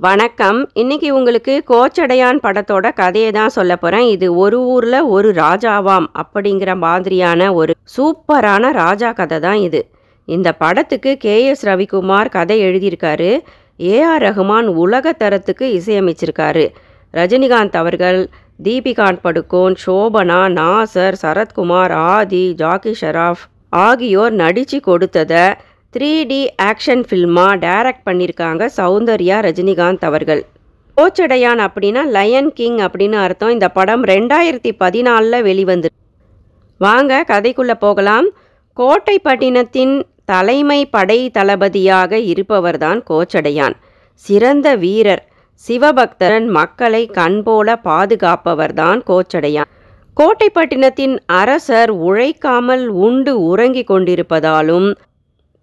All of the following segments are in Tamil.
வணக்கம். இன்னைக்கு உங்களுக்கு கோச்சடையான் படத்தோட கதையை தான் சொல்ல போகிறேன் இது ஒரு ஊரில் ஒரு ராஜாவாம் அப்படிங்கிற மாதிரியான ஒரு சூப்பரான ராஜா கதை தான் இது. இந்த படத்துக்கு கே எஸ் ரவிக்குமார் கதை எழுதியிருக்காரு. ஏஆர் ரஹ்மான் உலக தரத்துக்கு இசையமைச்சிருக்காரு. ரஜினிகாந்த் அவர்கள் தீபிகாந்த் படுகோன் சோபனா நாசர் சரத்குமார் ஆதி ஜாக்கி ஷராஃப் ஆகியோர் நடித்து கொடுத்ததை த்ரீ டி ஆக்ஷன் ஃபில்மாக டைரக்ட் பண்ணியிருக்காங்க சௌந்தர்யா ரஜினிகாந்த் அவர்கள். கோச்சடையான் அப்படின்னா லயன் கிங் அப்படின்னு அர்த்தம். இந்த படம் ரெண்டாயிரத்தி பதினாலில் வெளிவந்து வாங்க கதைக்குள்ளே போகலாம். கோட்டைப்பட்டினத்தின் தலைமை படை தளபதியாக இருப்பவர்தான் கோச்சடையான். சிறந்த வீரர் சிவபக்தரன் மக்களை கண்போல பாதுகாப்பவர்தான் கோச்சடையான். கோட்டைப்பட்டினத்தின் அரசர் உழைக்காமல் உண்டு உறங்கிக் கொண்டிருப்பதாலும்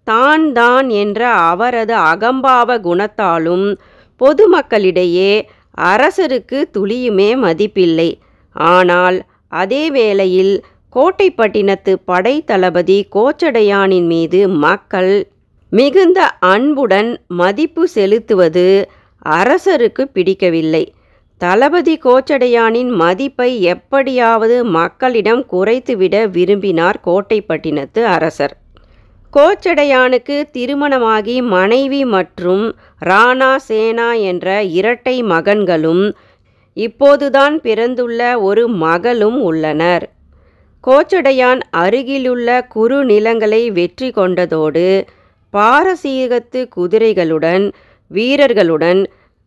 தான் தான் என்ற அவரது அகம்பாவ குணத்தாலும் பொதுமக்களிடையே அரசருக்கு துளியுமே மதிப்பில்லை. ஆனால் அதே வேளையில் கோட்டைப்பட்டினத்து படை தளபதி கோச்சடையானின் மீது மக்கள் மிகுந்த அன்புடன் மதிப்பு செலுத்துவது அரசருக்கு பிடிக்கவில்லை. தளபதி கோச்சடையானின் மதிப்பை எப்படியாவது மக்களிடம் குறைத்துவிட விரும்பினார் கோட்டைப்பட்டினத்து அரசர். கோச்சடையானுக்கு திருமணமாகி மனைவி மற்றும் ராணா சேனா என்ற இரட்டை மகன்களும் இப்போதுதான் பிறந்துள்ள ஒரு மகளும் உள்ளனர். கோச்சடையான் அருகிலுள்ள குறு நிலங்களை வெற்றி கொண்டதோடு பாரசீகத்து குதிரைகளுடன் வீரர்களுடன்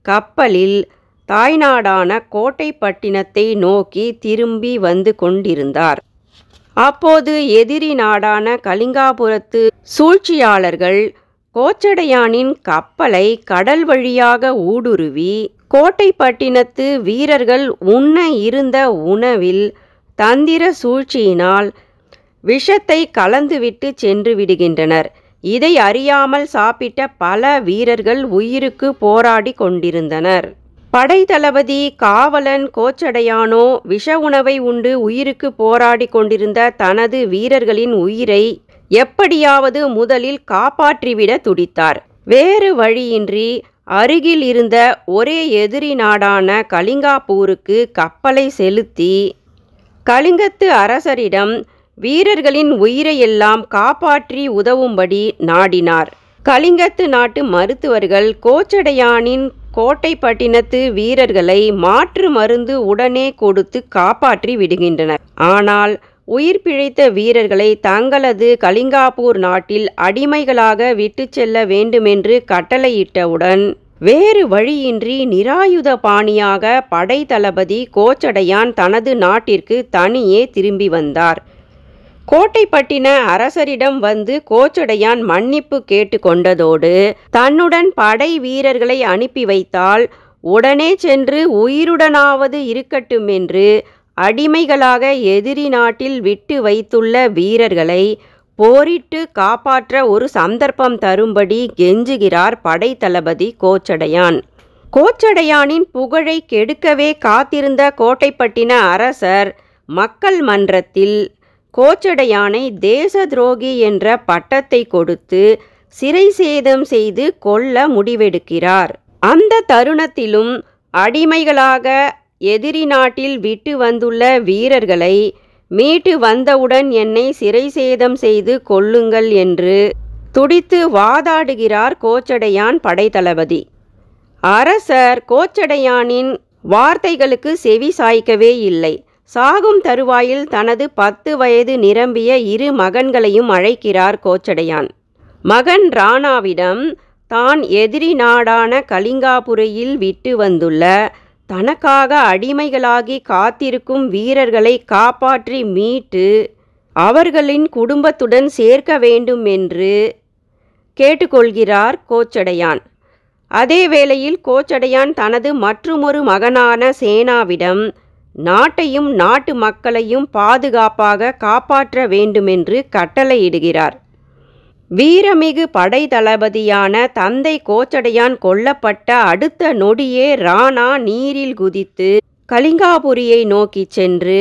கப்பலில் தாய்நாடான கோட்டைப்பட்டினத்தை நோக்கி திரும்பி வந்து கொண்டிருந்தார். அப்போது எதிரி நாடான கலிங்காபுரத்து சூழ்ச்சியாளர்கள் கோச்சடையானின் கப்பலை கடல் வழியாக ஊடுருவி கோட்டைப்பட்டினத்து வீரர்கள் உண்ண இருந்த உணவில் தந்திர சூழ்ச்சியினால் விஷத்தை கலந்துவிட்டு சென்று விடுகின்றனர். இதை அறியாமல் சாப்பிட்ட பல வீரர்கள் உயிருக்கு போராடி கொண்டிருந்தனர். படைத்தளபதி காவலன் கோச்சடையானோ விஷ உணவை உண்டு உயிருக்கு போராடி கொண்டிருந்த தனது வீரர்களின் உயிரை எப்படியாவது முதலில் காப்பாற்றிவிட துடித்தார். வேறு வழியின்றி அருகில் இருந்த ஒரே எதிரி நாடான கலிங்காப்பூருக்கு கப்பலை செலுத்தி கலிங்கத்து அரசரிடம் வீரர்களின் உயிரையெல்லாம் காப்பாற்றி உதவும்படி நாடினார். கலிங்கத்து நாட்டு மருத்துவர்கள் கோச்சடையானின் கோட்டைப்பட்டினத்து வீரர்களை மாற்று மருந்து உடனே கொடுத்து காப்பாற்றி விடுகின்றனர். ஆனால் உயிர் பிழைத்த வீரர்களை தங்களது கலிங்காப்பூர் நாட்டில் அடிமைகளாக விட்டு செல்ல வேண்டுமென்று கட்டளையிட்டவுடன் வேறு வழியின்றி நிராயுத பாணியாக படை தளபதி கோச்சடையான் தனது நாட்டிற்கு தனியே திரும்பி வந்தார். கோட்டைப்பட்டின அரசரிடம் வந்து கோச்சடையான் மன்னிப்பு கேட்டுக்கொண்டதோடு தன்னுடன் படை வீரர்களை அனுப்பி வைத்தால் உடனே சென்று உயிருடனாவது இருக்கட்டும் என்று அடிமைகளாக எதிரி நாட்டில் விட்டு வைத்துள்ள வீரர்களை போரிட்டு காப்பாற்ற ஒரு சந்தர்ப்பம் தரும்படி கெஞ்சுகிறார் படை தளபதி கோச்சடையான். கோச்சடையானின் புகழை கெடுக்கவே காத்திருந்த கோட்டைப்பட்டின அரசர் மக்கள் மன்றத்தில் கோச்சடையானை தேச துரோகி என்ற பட்டத்தை கொடுத்து சிறை சேதம் செய்து கொல்ல முடிவெடுக்கிறார். அந்த தருணத்திலும் அடிமைகளாக எதிரி நாட்டில் விட்டு வந்துள்ள வீரர்களை மீட்டு வந்தவுடன் என்னை சிறை சேதம் செய்து கொள்ளுங்கள் என்று துடித்து வாதாடுகிறார் கோச்சடையான் படைத்தளபதி. அரசர் கோச்சடையானின் வார்த்தைகளுக்கு செவி சாய்க்கவே இல்லை. சாகும் தருவாயில் தனது பத்து வயது நிரம்பிய இரு மகன்களையும் அழைக்கிறார் கோச்சடையான். மகன் ராணாவிடம் தான் எதிரி நாடான கலிங்காபுரையில் விட்டு வந்துள்ள தனக்காக அடிமைகளாகி காத்திருக்கும் வீரர்களை காப்பாற்றி மீட்டு அவர்களின் குடும்பத்துடன் சேர்க்க வேண்டும் என்று கேட்டுக்கொள்கிறார் கோச்சடையான். அதே வேளையில் கோச்சடையான் தனது மற்றுமொரு மகனான சேனாவிடம் நாட்டையும் நாட்டு மக்களையும் பாதுகாப்பாக காப்பாற்ற வேண்டுமென்று கட்டளையிடுகிறார். வீரமிகு படை தளபதியான தந்தை கோச்சடையான் கொல்லப்பட்ட அடுத்த நொடியே ராணா நீரில் குதித்து கலிங்காபுரியை நோக்கிச் சென்று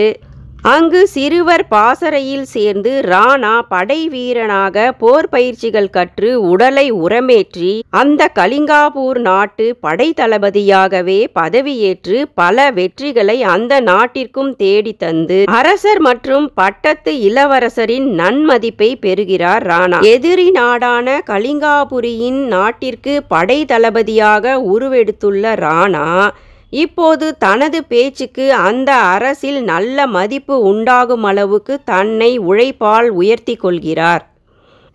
அங்கு சிறுவர் பாசறையில் சேர்ந்து ராணா படை வீரனாக போர் பயிற்சிகள் கற்று உடலை உரமேற்றி அந்த கலிங்காபூர் நாட்டு படை தளபதியாகவே பதவியேற்று பல வெற்றிகளை அந்த நாட்டிற்கும் தேடி தந்து அரசர் மற்றும் பட்டத்து இளவரசரின் நன்மதிப்பை பெறுகிறார் ராணா. எதிரி நாடான கலிங்காபுரியின் நாட்டிற்கு படை தளபதியாக உருவெடுத்துள்ள ராணா இப்போது தனது பேச்சுக்கு அந்த அரசில் நல்ல மதிப்பு உண்டாகும் அளவுக்கு தன்னை உழைப்பால் உயர்த்தி கொள்கிறார்.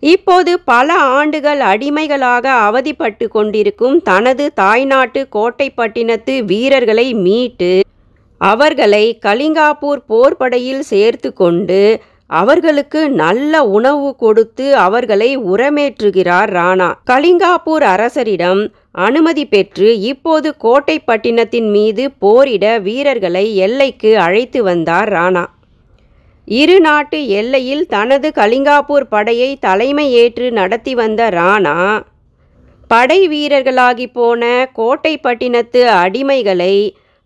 இப்போது பல ஆண்டுகள் அடிமைகளாக அவதிப்பட்டு கொண்டிருக்கும் தனது தாய்நாட்டு கோட்டைப்பட்டினத்து வீரர்களை மீட்டு அவர்களை கலிங்காப்பூர் போர்படையில் சேர்த்து கொண்டு அவர்களுக்கு நல்ல உணவு கொடுத்து அவர்களை உரமேற்றுகிறார் ராணா. கலிங்காப்பூர் அரசரிடம் அனுமதி பெற்று இப்போது கோட்டைப்பட்டினத்தின் மீது போரிட வீரர்களை எல்லைக்கு அழைத்து வந்தார் ராணா. இரு நாட்டு எல்லையில் தனது கலிங்காப்பூர் படையை தலைமை ஏற்று நடத்தி வந்த ராணா படை வீரர்களாகி போன கோட்டைப்பட்டினத்து அடிமைகளை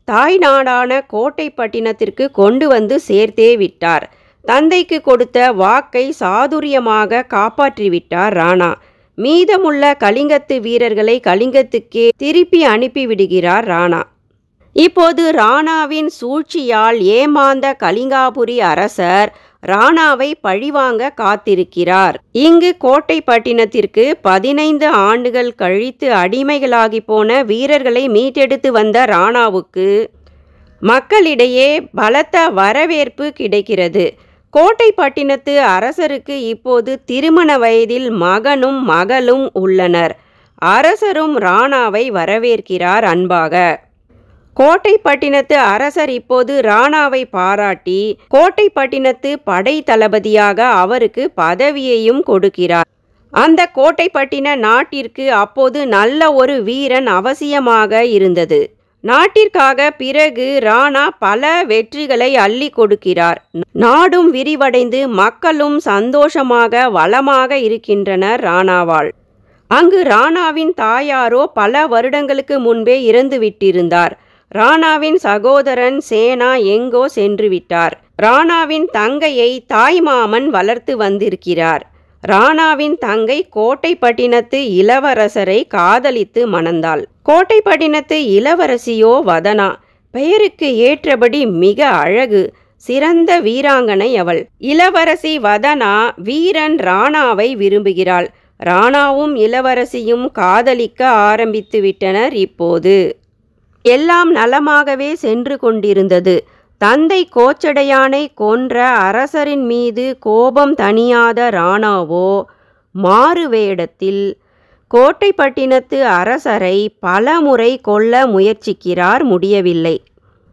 தாய் நாடான கோட்டைப்பட்டினத்திற்கு கொண்டு வந்து சேர்த்தே விட்டார். தந்தைக்கு கொடுத்த வாக்கை சாதுரியமாக காப்பாற்றிவிட்டார் ராணா. மீதமுள்ள கலிங்கத்து வீரர்களை கலிங்கத்துக்கே திருப்பி அனுப்பிவிடுகிறார் ராணா. இப்போது ராணாவின் சூழ்ச்சியால் ஏமாந்த கலிங்காபுரி அரசர் ராணாவை பழிவாங்க காத்திருக்கிறார். இங்கு கோட்டைப்பட்டினத்திற்கு பதினைந்து ஆண்டுகள் கழித்து அடிமைகளாகி போன வீரர்களை மீட்டெடுத்து வந்த ராணாவுக்கு மக்களிடையே பலத்த வரவேற்பு கிடைக்கிறது. கோட்டைப்பட்டினத்து அரசருக்கு இப்போது திருமண வயதில் மகனும் மகளும் உள்ளனர். அரசரும் ராணாவை வரவேற்கிறார் அன்பாக. கோட்டைப்பட்டினத்து அரசர் இப்போது ராணாவை பாராட்டி கோட்டைப்பட்டினத்து படை தளபதியாக அவருக்கு பதவியையும் கொடுக்கிறார். அந்த கோட்டைப்பட்டின நாட்டிற்கு அப்போது நல்ல ஒரு வீரன் அவசியமாக இருந்தது. நாட்டிற்காக பிறகு ராணா பல வெற்றிகளை அள்ளி கொடுக்கிறார். நாடும் விரிவடைந்து மக்களும் சந்தோஷமாக வளமாக இருக்கின்றனர் ராணாவால். அங்கு ராணாவின் தாயாரோ பல வருடங்களுக்கு முன்பே இறந்து விட்டிருந்தார் ராணாவின் சகோதரன் சேனா எங்கோ சென்று விட்டார் ராணாவின் தங்கையை தாய்மாமன் வளர்த்து வந்திருக்கிறார். ராணாவின் தங்கை கோட்டைப்பட்டினத்து இளவரசரை காதலித்து மணந்தாள். கோட்டைப்பட்டினத்து இளவரசியோ வதனா. பெயருக்கு ஏற்றபடி மிக அழகு சிறந்த வீராங்கனை அவள். இளவரசி வதனா வீரன் ராணாவை விரும்புகிறாள். ராணாவும் இளவரசியும் காதலிக்க ஆரம்பித்து விட்டனர் இப்போது. எல்லாம் நலமாகவே சென்று கொண்டிருந்தது. தந்தை கோச்சடையானை கொன்ற அரசரின் மீது கோபம் தணியாத ராணாவோ மாறு வேடத்தில் கோட்டைப்பட்டினத்து அரசரை பலமுறை கொல்ல முயற்சிக்கிறார் முடியவில்லை.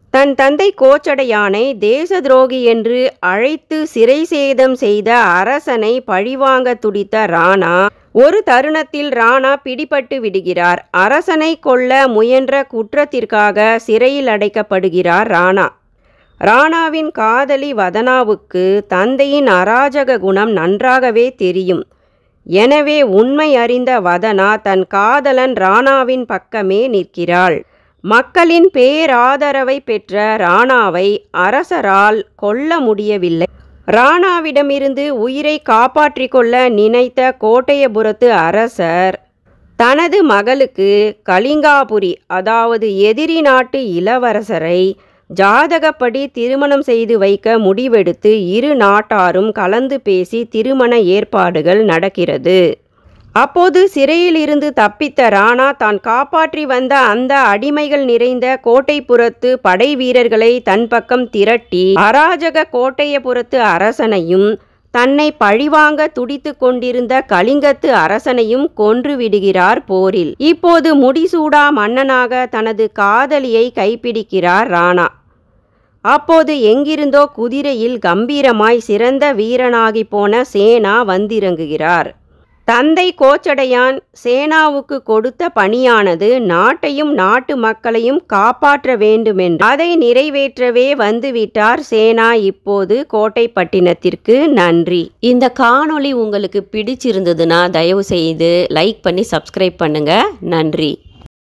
தன் தந்தை கோச்சடையானை தேச துரோகி என்று அழைத்து சிறை சேதம் செய்த அரசனை பழிவாங்க துடித்த ராணா ஒரு தருணத்தில் ராணா பிடிபட்டு விடுகிறார். அரசனை கொல்ல முயன்ற குற்றத்திற்காக சிறையில் அடைக்கப்படுகிறார் ராணா. ராணாவின் காதலி வதனாவுக்கு தந்தையின் அராஜக குணம் நன்றாகவே தெரியும். எனவே உண்மை அறிந்த வதனா தன் காதலன் ராணாவின் பக்கமே நிற்கிறாள். மக்களின் பேராதரவை பெற்ற ராணாவை அரசரால் கொல்ல முடியவில்லை. ராணாவிடமிருந்து உயிரை காப்பாற்றிக் கொள்ள நினைத்த கோட்டையபுரத்து அரசர் தனது மகளுக்கு கலிங்காபுரி அதாவது எதிரி நாட்டு இளவரசரை ஜாதகப்படி திருமணம் செய்து வைக்க முடிவெடுத்து இரு நாட்டாரும் கலந்து பேசி திருமண ஏற்பாடுகள் நடக்கிறது. அப்போது சிறையிலிருந்து தப்பித்த ராணா தான் காப்பாற்றி வந்த அந்த அடிமைகள் நிறைந்த கோட்டைப்புறத்து படை வீரர்களை தன் பக்கம் திரட்டி அராஜக கோட்டையபுரத்து அரசனையும் தன்னை பழிவாங்க துடித்து கொண்டிருந்த கலிங்கத்து அரசனையும் கொன்றுவிடுகிறார் போரில். இப்போது முடிசூடா மன்னனாக தனது காதலியை கைப்பிடிக்கிறார் ராணா. அப்போது எங்கிருந்தோ குதிரையில் கம்பீரமாய் சிறந்த வீரனாகி போன சேனா வந்திறங்குகிறார். தந்தை கோச்சடையான் சேனாவுக்கு கொடுத்த பணியானது நாட்டையும் நாட்டு மக்களையும் காப்பாற்ற வேண்டுமென்று. அதை நிறைவேற்றவே வந்துவிட்டார் சேனா இப்போது கோட்டைப்பட்டினத்திற்கு. நன்றி. இந்த காணொளி உங்களுக்கு பிடிச்சிருந்ததுன்னா தயவு செய்து லைக் பண்ணி சப்ஸ்கிரைப் பண்ணுங்க. நன்றி.